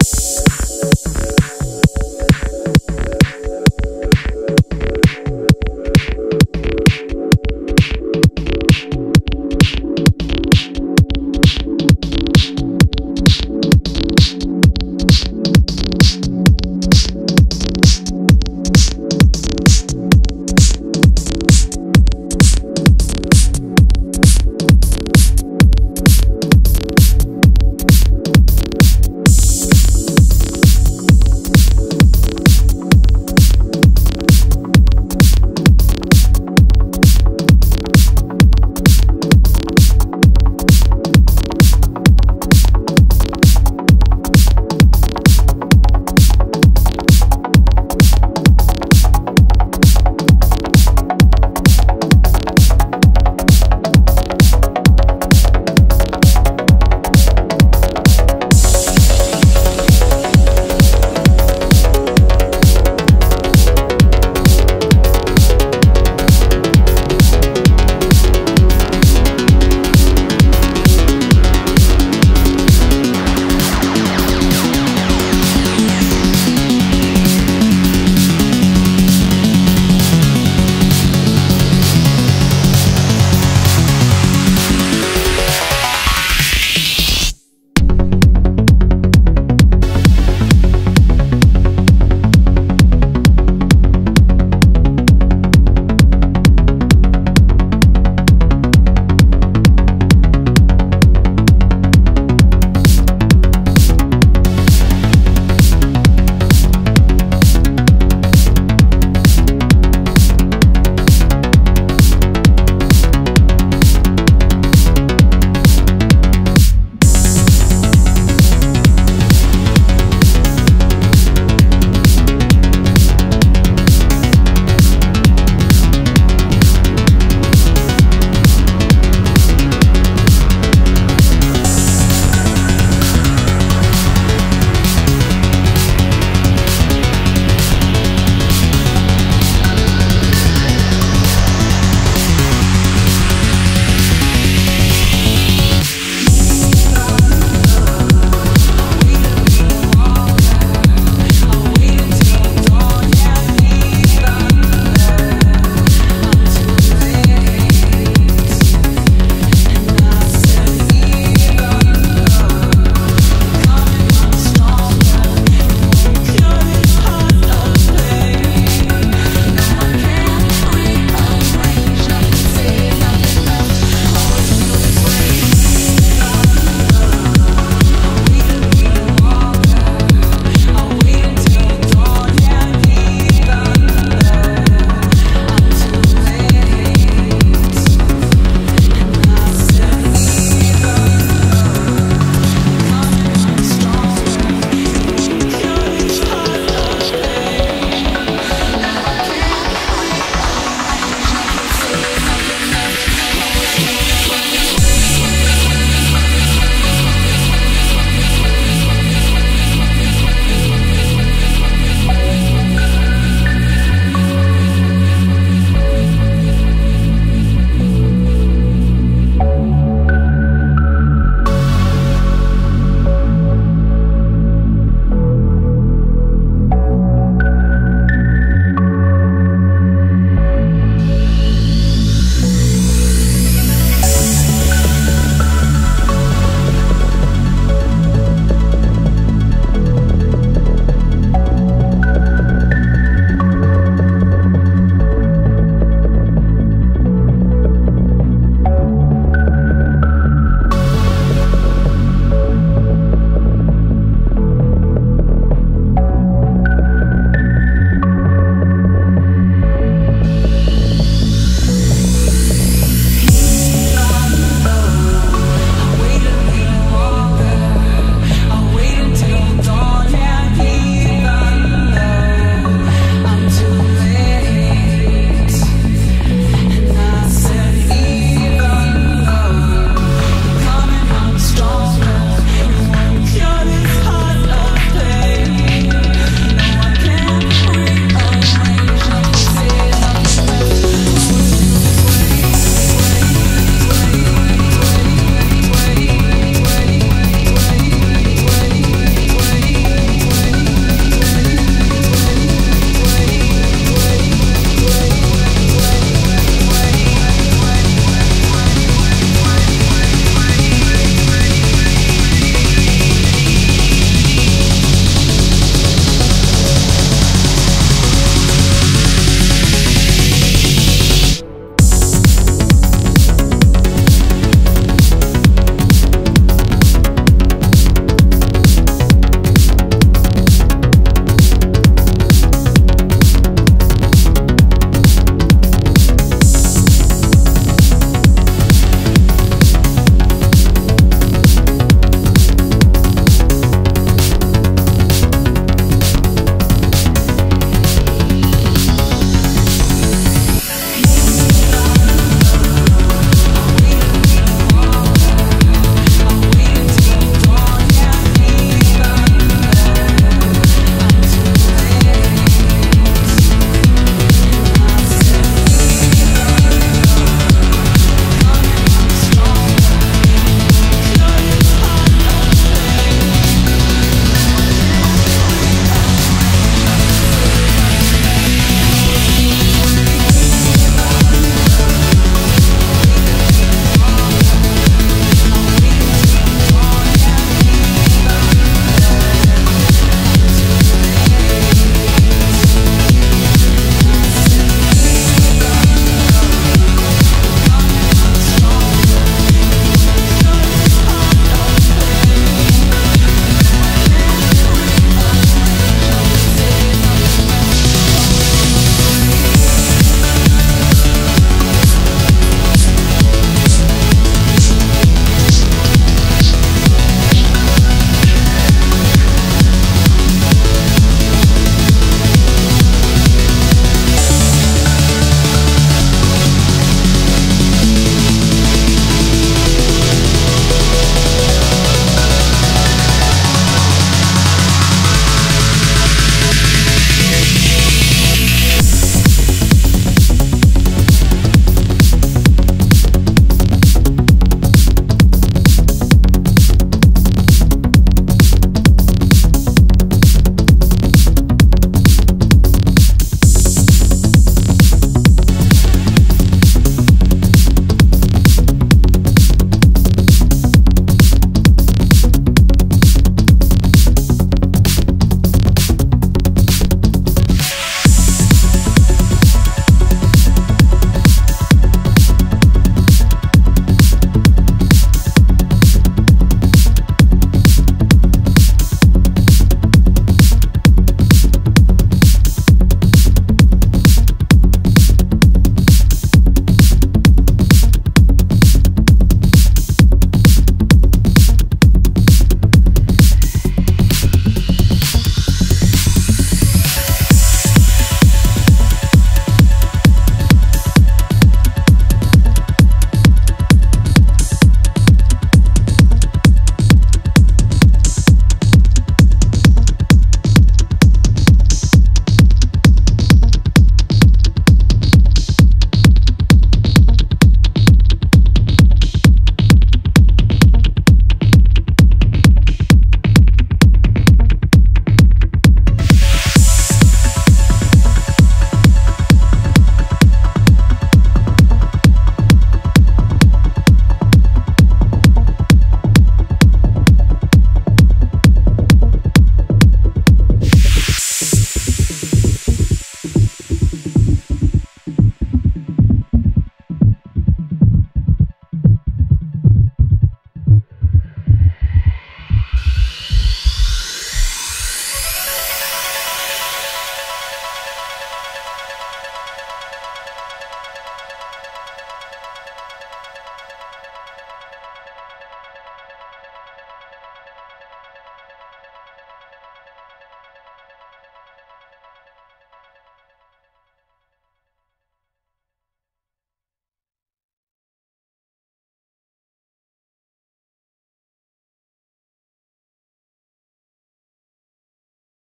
Bye.